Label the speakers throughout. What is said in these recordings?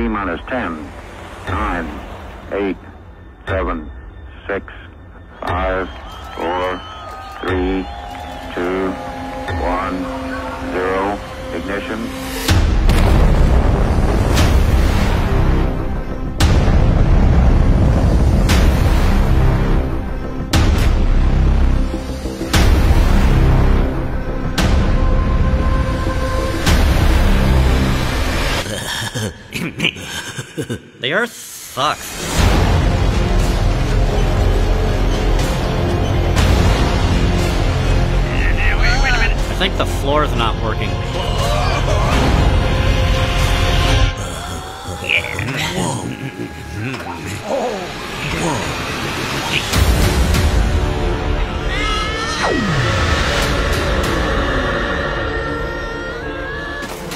Speaker 1: T minus 10, 9, 8, 7, 6, 5, 4, 3, 2, 1, 0. Ignition.
Speaker 2: The Earth sucks. I think the floor's not working.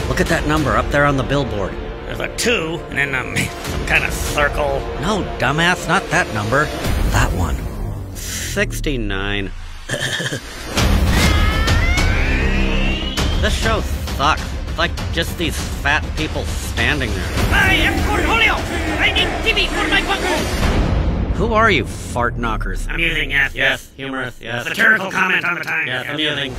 Speaker 2: Look at that number up there on the billboard.
Speaker 3: There's a two, and then um, some kind of circle.
Speaker 2: No, dumbass, not that number. That one. 69. this show sucks. It's like just these fat people standing there.
Speaker 3: I am Cornholio! I need TV for my bunker!
Speaker 2: Who are you, fart knockers?
Speaker 3: Amusing, yes, yes.
Speaker 2: humorous, yes.
Speaker 3: Satirical comment on the times.
Speaker 2: Yes, amusing.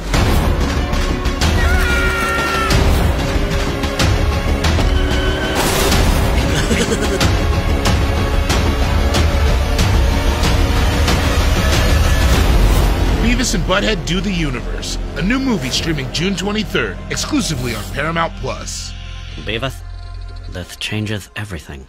Speaker 4: Beavis and Butthead Do the Universe, a new movie streaming June 23rd, exclusively on Paramount Plus.
Speaker 2: Beavis, this changes everything.